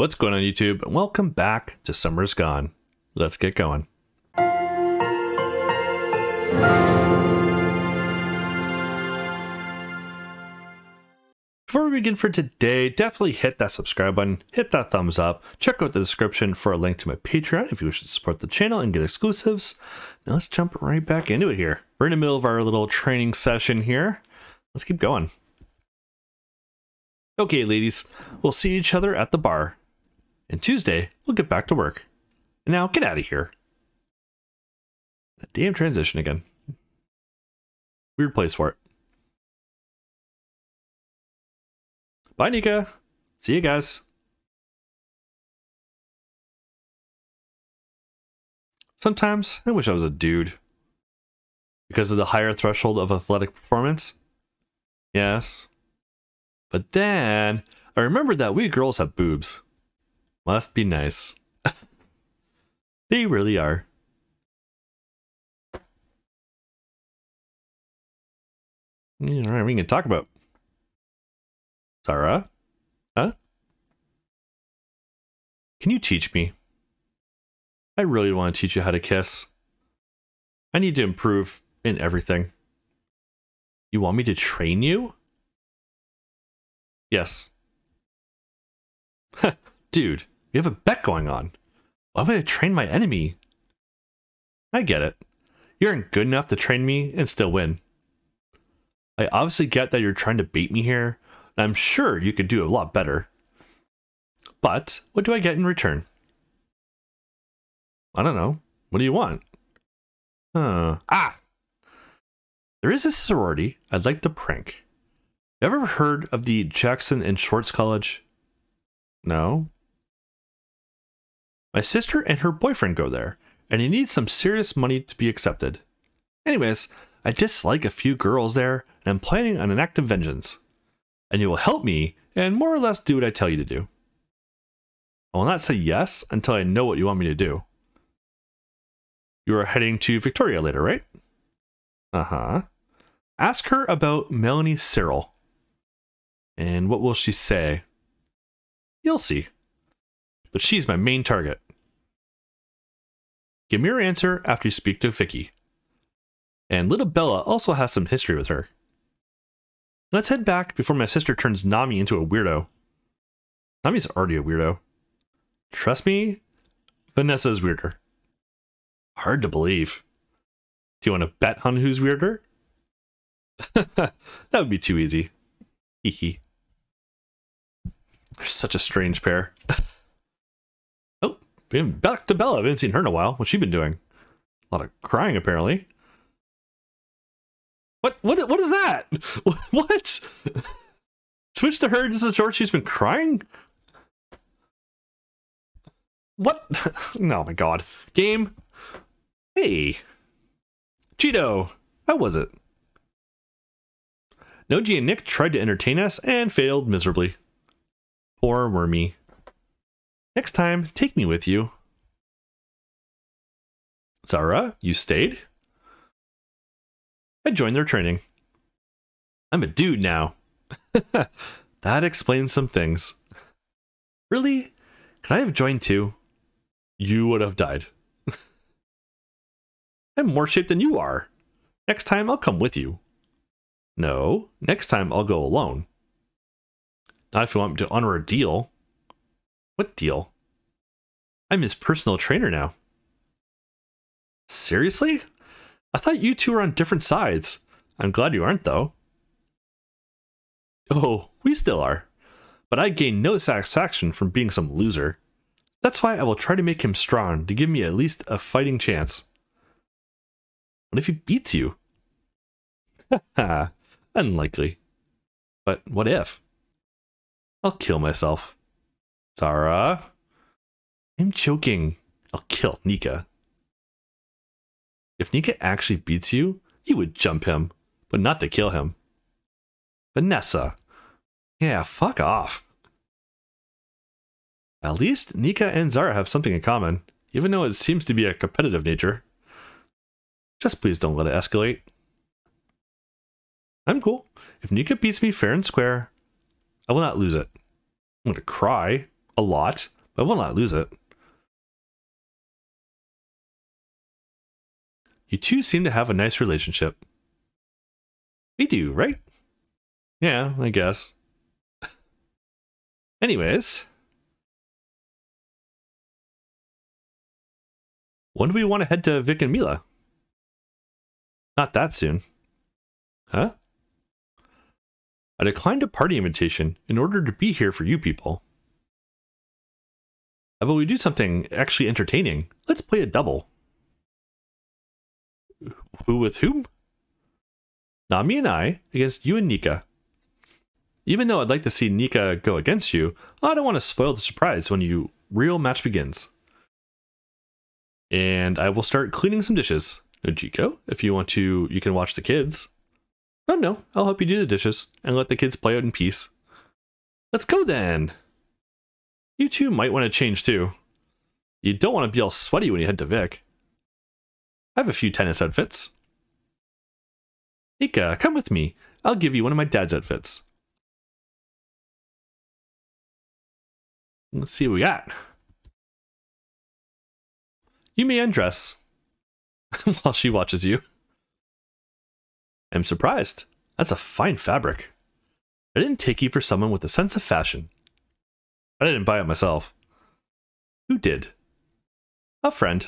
What's going on YouTube? And welcome back to Summer's Gone. Let's get going. Before we begin for today, definitely hit that subscribe button, hit that thumbs up, check out the description for a link to my Patreon if you wish to support the channel and get exclusives. Now let's jump right back into it here. We're in the middle of our little training session here. Let's keep going. Okay, ladies, we'll see each other at the bar. And Tuesday, we'll get back to work. And now, get out of here. That damn transition again. Weird place for it. Bye, Nika. See you guys. Sometimes I wish I was a dude. Because of the higher threshold of athletic performance? Yes. But then I remembered that we girls have boobs. Must be nice. they really are. All right, we can talk about. Zara. Huh? Can you teach me? I really want to teach you how to kiss. I need to improve in everything. You want me to train you? Yes. Dude, we have a bet going on. Why would I train my enemy? I get it. You aren't good enough to train me and still win. I obviously get that you're trying to bait me here, and I'm sure you could do a lot better. But what do I get in return? I don't know. What do you want? Uh, ah! There is a sorority I'd like to prank. Ever heard of the Jackson and Schwartz College? No? My sister and her boyfriend go there, and he needs some serious money to be accepted. Anyways, I dislike a few girls there, and I'm planning on an act of vengeance. And you will help me, and more or less do what I tell you to do. I will not say yes until I know what you want me to do. You are heading to Victoria later, right? Uh huh. Ask her about Melanie Cyril. And what will she say? You'll see. But she's my main target. Give me your answer after you speak to Vicky. And little Bella also has some history with her. Let's head back before my sister turns Nami into a weirdo. Nami's already a weirdo. Trust me, Vanessa's weirder. Hard to believe. Do you want to bet on who's weirder? that would be too easy. Hee hee. They're such a strange pair. back to Bella. I haven't seen her in a while. What's she been doing? A lot of crying, apparently. What? What? What is that? What? Switch to her just as short she's been crying? What? oh my god. Game. Hey. Cheeto. How was it? Noji and Nick tried to entertain us and failed miserably. Poor Wormy. Next time, take me with you. Zara, you stayed? I joined their training. I'm a dude now. that explains some things. Really? Could I have joined too? You would have died. I'm more shaped than you are. Next time I'll come with you. No, next time I'll go alone. Not if you want me to honor a deal. What deal? I'm his personal trainer now. Seriously? I thought you two were on different sides. I'm glad you aren't, though. Oh, we still are. But I gain no satisfaction from being some loser. That's why I will try to make him strong to give me at least a fighting chance. What if he beats you? Unlikely. But what if? I'll kill myself. Zara? I'm joking. I'll kill Nika. If Nika actually beats you, you would jump him, but not to kill him. Vanessa. Yeah, fuck off. At least Nika and Zara have something in common, even though it seems to be a competitive nature. Just please don't let it escalate. I'm cool. If Nika beats me fair and square, I will not lose it. I'm going to cry, a lot, but I will not lose it. You two seem to have a nice relationship. We do, right? Yeah, I guess. Anyways. When do we want to head to Vic and Mila? Not that soon. Huh? I declined a party invitation in order to be here for you people. Uh, How about we do something actually entertaining? Let's play a double. Who with whom? Nami and I against you and Nika. Even though I'd like to see Nika go against you, I don't want to spoil the surprise when you real match begins. And I will start cleaning some dishes. Nojiko, if you want to, you can watch the kids. Oh no, I'll help you do the dishes and let the kids play out in peace. Let's go then. You two might want to change too. You don't want to be all sweaty when you head to Vic. I have a few tennis outfits. Nika, come with me. I'll give you one of my dad's outfits. Let's see what we got. You may undress while she watches you. I'm surprised. That's a fine fabric. I didn't take you for someone with a sense of fashion. I didn't buy it myself. Who did? A friend.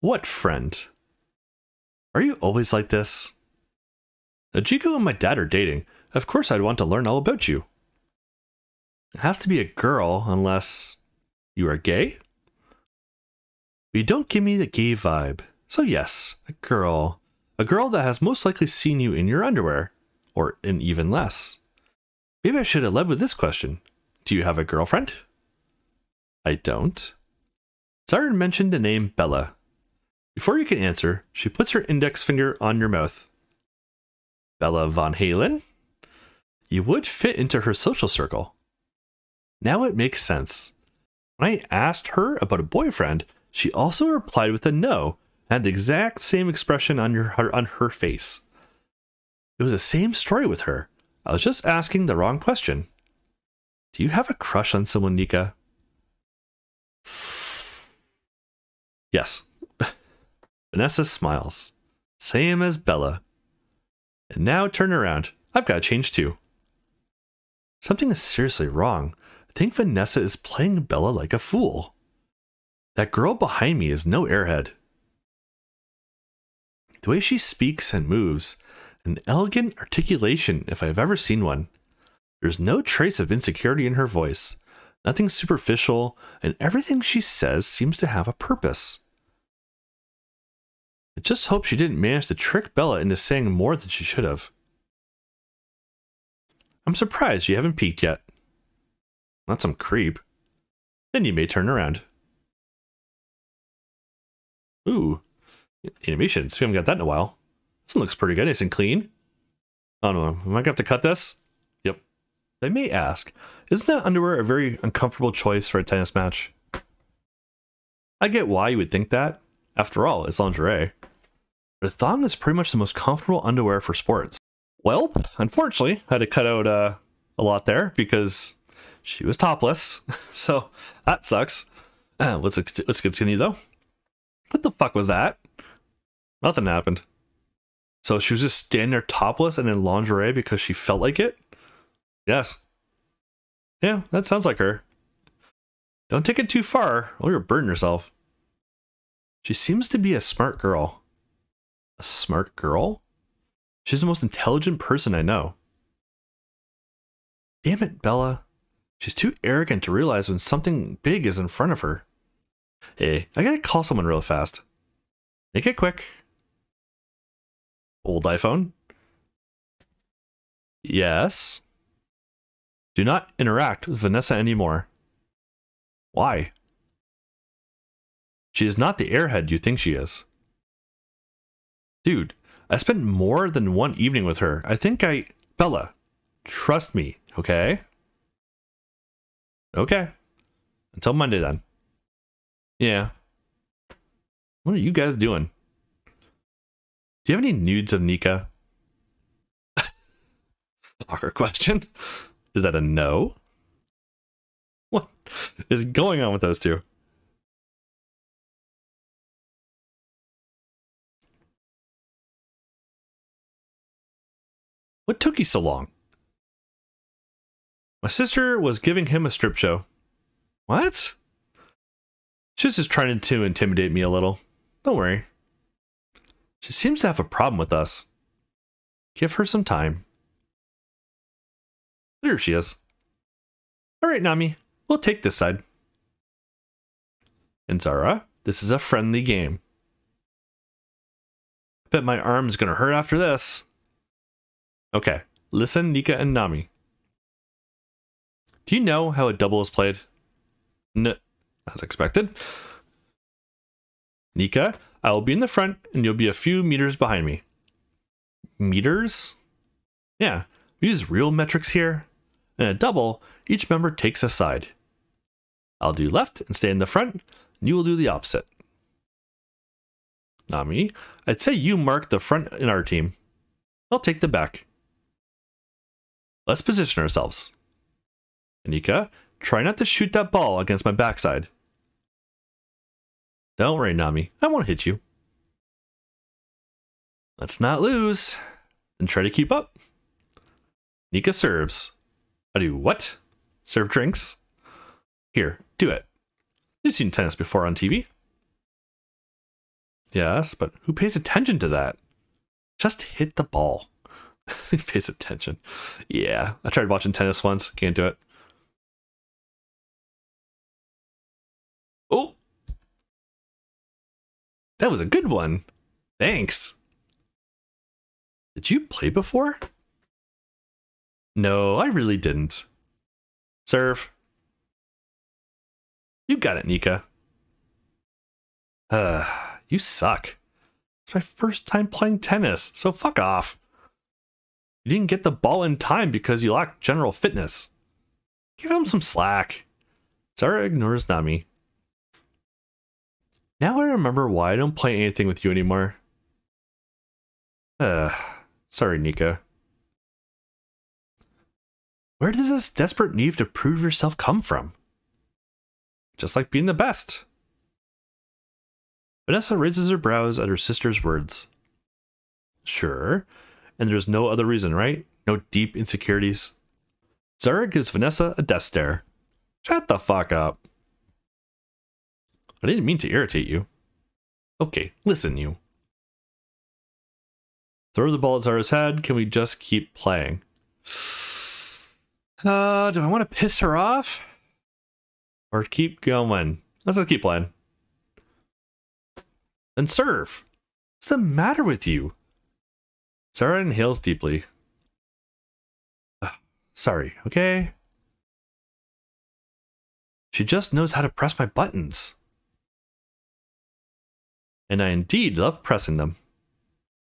What friend? Are you always like this? Nojiko and my dad are dating. Of course I'd want to learn all about you. It has to be a girl unless you are gay? But you don't give me the gay vibe. So yes, a girl. A girl that has most likely seen you in your underwear. Or in even less. Maybe I should have led with this question. Do you have a girlfriend? I don't. Siren mentioned the name Bella. Before you can answer, she puts her index finger on your mouth. Bella Von Halen? You would fit into her social circle. Now it makes sense. When I asked her about a boyfriend, she also replied with a no, and the exact same expression on, your, on her face. It was the same story with her. I was just asking the wrong question. Do you have a crush on someone, Nika? Yes. Vanessa smiles. Same as Bella. And now turn around. I've got to change too. Something is seriously wrong. I think Vanessa is playing Bella like a fool. That girl behind me is no airhead. The way she speaks and moves, an elegant articulation if I've ever seen one. There's no trace of insecurity in her voice, nothing superficial, and everything she says seems to have a purpose. I just hope she didn't manage to trick Bella into saying more than she should have. I'm surprised you haven't peeked yet. Not some creep. Then you may turn around. Ooh, animations. We haven't got that in a while. This one looks pretty good, nice and clean. Oh no, am I gonna have to cut this? Yep. They may ask, isn't that underwear a very uncomfortable choice for a tennis match? I get why you would think that. After all, it's lingerie. But a thong is pretty much the most comfortable underwear for sports. Well, unfortunately, I had to cut out uh, a lot there because she was topless. so that sucks. Uh, let's let's continue though. What the fuck was that? Nothing happened. So she was just standing there topless and in lingerie because she felt like it? Yes. Yeah, that sounds like her. Don't take it too far, or you'll burn yourself. She seems to be a smart girl. A smart girl? She's the most intelligent person I know. Damn it, Bella. She's too arrogant to realize when something big is in front of her. Hey, I gotta call someone real fast. Make it quick. Old iPhone? Yes. Do not interact with Vanessa anymore. Why? She is not the airhead you think she is. Dude, I spent more than one evening with her. I think I. Bella, trust me, okay? Okay. Until Monday then. Yeah. What are you guys doing? Do you have any nudes of Nika? Awkward question. Is that a no? What is going on with those two? What took you so long? My sister was giving him a strip show. What? She's just trying to intimidate me a little. Don't worry. She seems to have a problem with us. Give her some time. There she is. All right, Nami, we'll take this side. And Zara, this is a friendly game. I bet my arm's gonna hurt after this. Okay, listen, Nika and Nami. Do you know how a double is played? No, as expected. Nika, I will be in the front and you'll be a few meters behind me. Meters? Yeah, we use real metrics here. In a double, each member takes a side. I'll do left and stay in the front, and you will do the opposite. Nami, I'd say you mark the front in our team. I'll take the back. Let's position ourselves. Anika, try not to shoot that ball against my backside. Don't worry, Nami. I won't hit you. Let's not lose. And try to keep up. Nika serves. I do what? Serve drinks? Here, do it. You've seen tennis before on TV. Yes, but who pays attention to that? Just hit the ball. Pays attention? Yeah, I tried watching tennis once. Can't do it. Oh! That was a good one. Thanks. Did you play before? No, I really didn't. Serve. You got it, Nika. Uh, you suck. It's my first time playing tennis, so fuck off. You didn't get the ball in time because you lack general fitness. Give him some slack. Zara ignores Nami. Now I remember why I don't play anything with you anymore. Uh, sorry, Nika. Where does this desperate need to prove yourself come from? Just like being the best. Vanessa raises her brows at her sister's words. Sure, and there's no other reason, right? No deep insecurities. Zara gives Vanessa a death stare. Shut the fuck up. I didn't mean to irritate you. Okay, listen, you. Throw the ball at Zara's head. Can we just keep playing? Uh, do I want to piss her off? Or keep going? Let's just keep playing. Then serve. What's the matter with you? Zara inhales deeply. sorry, okay? She just knows how to press my buttons. And I indeed love pressing them.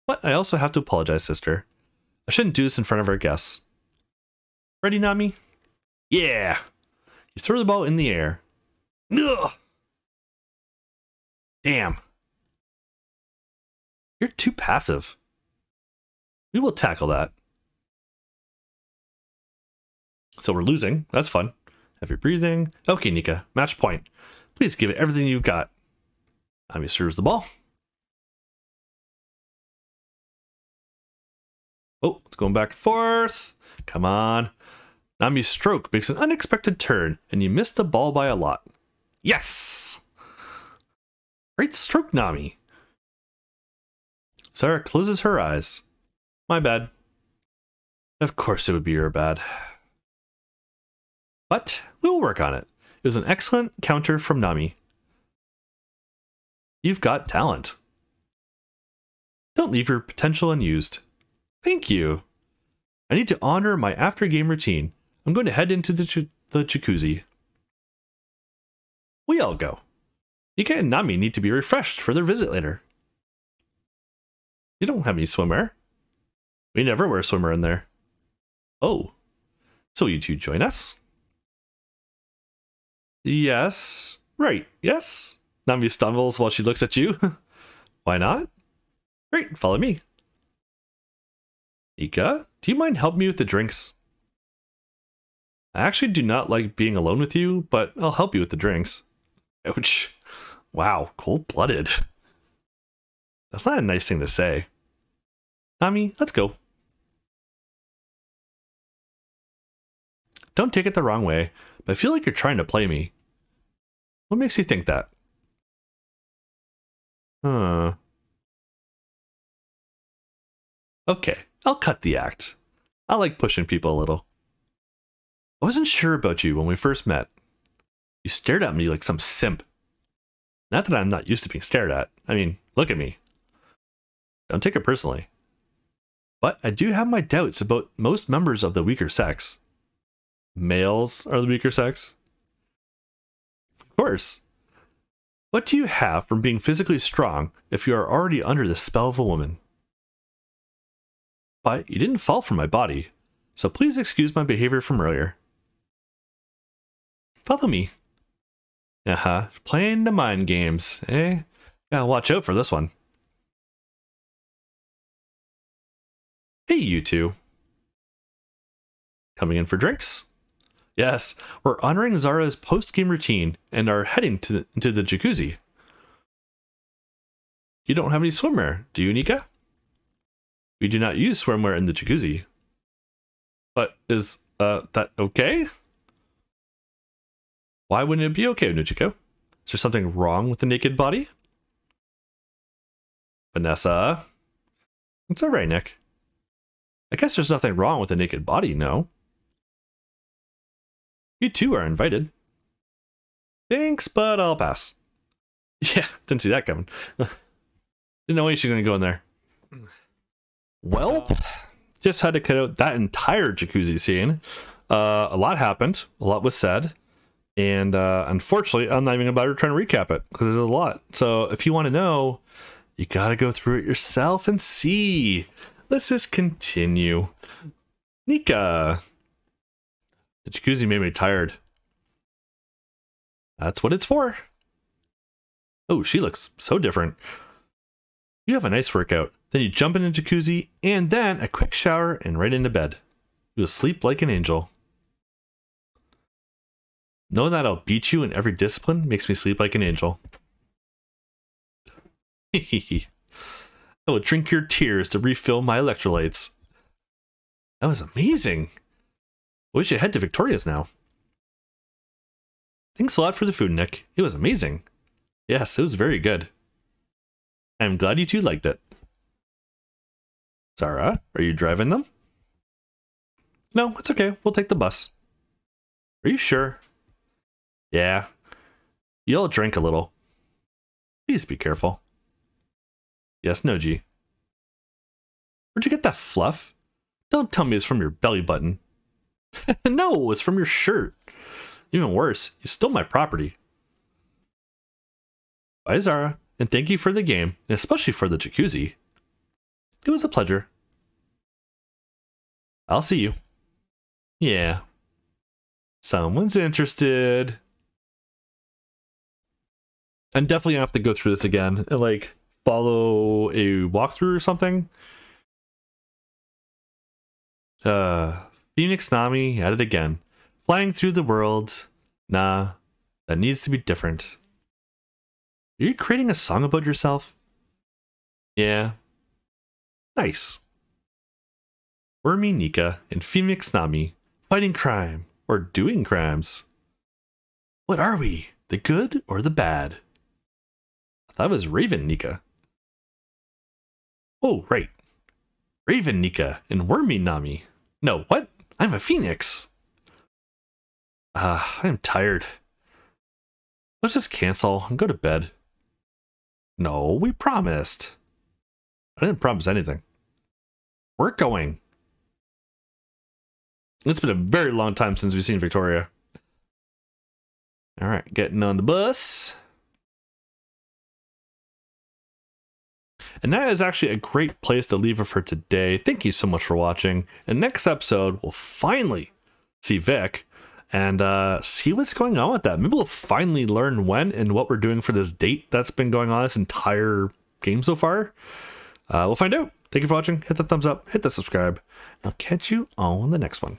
But I also have to apologize, sister. I shouldn't do this in front of our guests. Ready, Nami? Yeah! You throw the ball in the air. Ugh! Damn. You're too passive. We will tackle that. So we're losing. That's fun. Heavy breathing. Okay, Nika. Match point. Please give it everything you've got. Nami serves the ball. Oh, it's going back and forth. Come on. Nami's stroke makes an unexpected turn, and you miss the ball by a lot. Yes! Great stroke, Nami. Zara closes her eyes. My bad. Of course it would be your bad. But we'll work on it. It was an excellent counter from Nami. You've got talent. Don't leave your potential unused. Thank you. I need to honor my after game routine I'm going to head into the, j- the jacuzzi. We all go. Nika and Nami need to be refreshed for their visit later. You don't have any swimwear. We never wear swimwear in there. Oh. So you two join us? Yes. Right. Yes. Nami stumbles while she looks at you. Why not? Great. Follow me. Ika, do you mind helping me with the drinks? I actually do not like being alone with you, but I'll help you with the drinks. Ouch. Wow, cold blooded. That's not a nice thing to say. Nami, let's go. Don't take it the wrong way, but I feel like you're trying to play me. What makes you think that? Huh. Okay, I'll cut the act. I like pushing people a little. I wasn't sure about you when we first met. You stared at me like some simp. Not that I'm not used to being stared at. I mean, look at me. Don't take it personally. But I do have my doubts about most members of the weaker sex. Males are the weaker sex? Of course. What do you have from being physically strong if you are already under the spell of a woman? But you didn't fall from my body, so please excuse my behavior from earlier. Follow me. Uh huh. Playing the mind games, eh? Gotta watch out for this one. Hey, you two. Coming in for drinks? Yes, we're honoring Zara's post-game routine and are heading to the, into the jacuzzi. You don't have any swimwear, do you, Nika? We do not use swimwear in the jacuzzi. But is uh that okay? Why wouldn't it be okay, Nojiko? Is there something wrong with the naked body? Vanessa? It's alright, Nick. I guess there's nothing wrong with a naked body, no? You too are invited. Thanks, but I'll pass. Yeah, didn't see that coming. Didn't know she's gonna go in there. Well, just had to cut out that entire jacuzzi scene. Uh, a lot happened, a lot was said, and uh, unfortunately, I'm not even about to try to recap it because there's a lot. So if you want to know, you got to go through it yourself and see. Let's just continue. Nika. The jacuzzi made me tired. That's what it's for. Oh, she looks so different. You have a nice workout. Then you jump in a jacuzzi, and then a quick shower and right into bed. You'll sleep like an angel. Knowing that I'll beat you in every discipline makes me sleep like an angel. I will drink your tears to refill my electrolytes. That was amazing. I should head to Victoria's now. Thanks a lot for the food, Nick. It was amazing. Yes, it was very good. I'm glad you two liked it. Zara, are you driving them? No, it's okay. We'll take the bus. Are you sure? Yeah. You'll drink a little. Please be careful. Yes, Noji. Where'd you get that fluff? Don't tell me it's from your belly button. no, it's from your shirt. Even worse, you stole my property. Bye, Zara, and thank you for the game, and especially for the jacuzzi. It was a pleasure. I'll see you. Yeah. Someone's interested. I'm definitely gonna have to go through this again like follow a walkthrough or something. Uh Phoenix Nami at it again. Flying through the world. Nah, that needs to be different. Are you creating a song about yourself? Yeah, Nice. Wormy Nika and Phoenix Nami fighting crime or doing crimes. What are we? The good or the bad? It was Raven Nika. Oh, right. Raven Nika and Wormy Nami. No, what? I'm a phoenix. Ah, uh, I'm tired. Let's just cancel and go to bed. No, we promised. I didn't promise anything. We're going. It's been a very long time since we've seen Victoria. All right, getting on the bus. And that is actually a great place to leave it for today. Thank you so much for watching. And next episode, we'll finally see Vic and uh, see what's going on with that. Maybe we'll finally learn when and what we're doing for this date that's been going on this entire game so far. Uh, we'll find out. Thank you for watching. Hit the thumbs up, hit the subscribe. I'll catch you on the next one.